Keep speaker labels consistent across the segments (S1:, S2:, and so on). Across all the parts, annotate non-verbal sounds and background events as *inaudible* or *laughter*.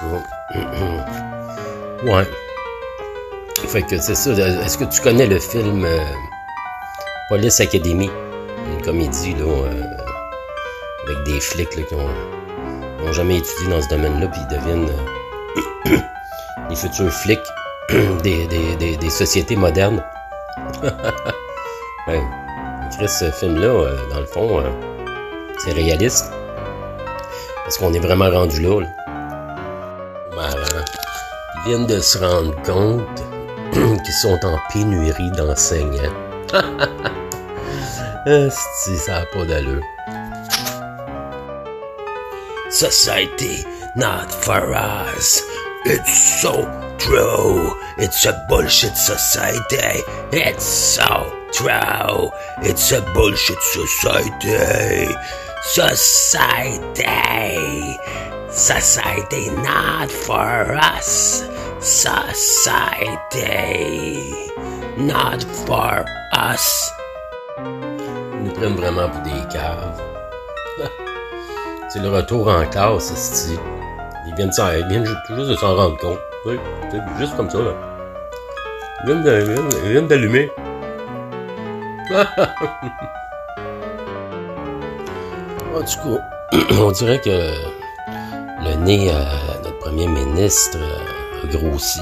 S1: cas. ouais. Fait que c'est ça. Est-ce que tu connais le film euh, Police Academy? Une comédie, là, euh, avec des flics, là, qui ont, jamais étudié dans ce domaine-là, puis ils deviennent euh, *coughs* les futurs flics *coughs* des, des, des, sociétés modernes. *laughs* ouais. Ce film-là, dans le fond, c'est réaliste. Parce qu'on est vraiment rendu là. là. Ils viennent de se rendre compte *clears throat* qu'ils sont en pénurie d'enseignants. *laughs* si ça n'a pas d'allure.
S2: Society, not for us. It's so true. It's a bullshit society. It's so true. It's a bullshit society. Society. Society not for us. Society not for us.
S1: Ils nous prennent vraiment pour des caves. *laughs* C'est le retour en classe, c'est Ils viennent, ils viennent juste de s'en rendre compte. Oui, juste comme ça, là. Ils viennent d'allumer. *laughs* en tout cas, *clears throat* on dirait que le nez à notre premier ministre a grossi.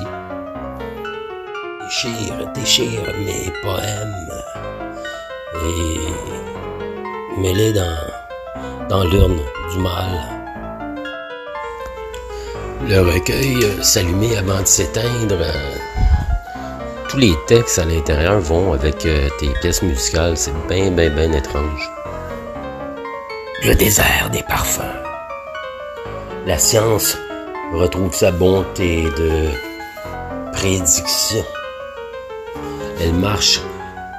S1: Déchire, déchire mes poèmes et mets-les dans, dans l'urne du mal. Le recueil s'allumer avant de s'éteindre. Tous les textes à l'intérieur vont avec euh, tes pièces musicales. C'est bien, bien, bien étrange.
S2: Le désert des parfums. La science retrouve sa bonté de prédiction. Elle marche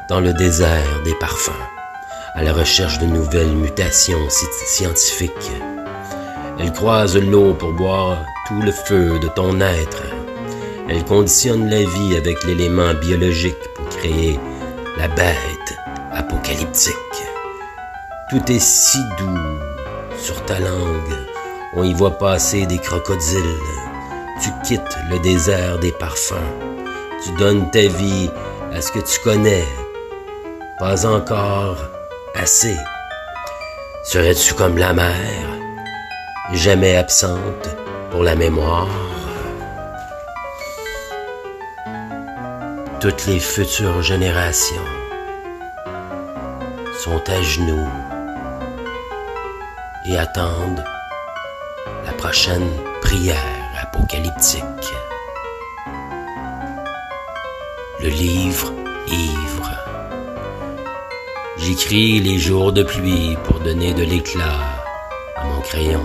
S2: dans le désert des parfums, à la recherche de nouvelles mutations scientifiques. Elle croise l'eau pour boire tout le feu de ton être. Elle conditionne la vie avec l'élément biologique pour créer la bête apocalyptique. Tout est si doux sur ta langue on y voit passer des crocodiles. Tu quittes le désert des parfums. Tu donnes ta vie à ce que tu connais. Pas encore assez. Serais-tu comme la mer, jamais absente pour la mémoire? Toutes les futures générations sont à genoux et attendent la prochaine prière apocalyptique. Le livre ivre. J'écris les jours de pluie pour donner de l'éclat à mon crayon.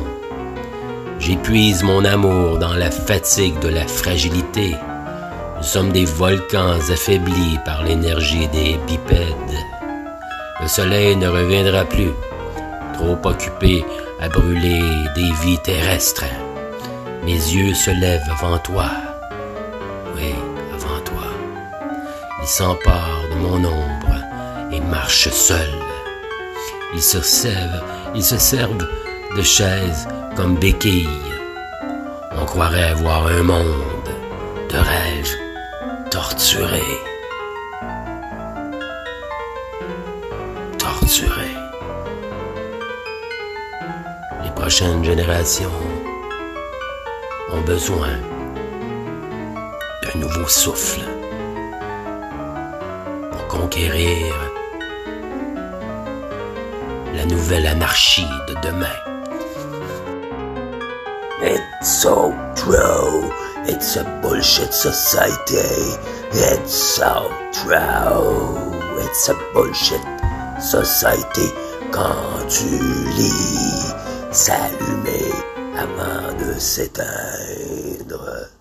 S2: J'épuise mon amour dans la fatigue de la fragilité. Nous sommes des volcans affaiblis par l'énergie des bipèdes. Le soleil ne reviendra plus, trop occupé à brûler des vies terrestres. Mes yeux se lèvent avant toi. Oui, avant toi. Ils s'emparent de mon ombre et marchent seuls. Ils se servent, ils se servent de chaises comme béquilles. On croirait avoir un monde de rêves torturés. Torturés prochaines générations ont besoin d'un nouveau souffle pour conquérir la nouvelle anarchie de demain. It's so true. It's a bullshit society. It's so true. It's a bullshit society quand tu lis s'allumer avant de s'éteindre.